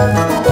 Música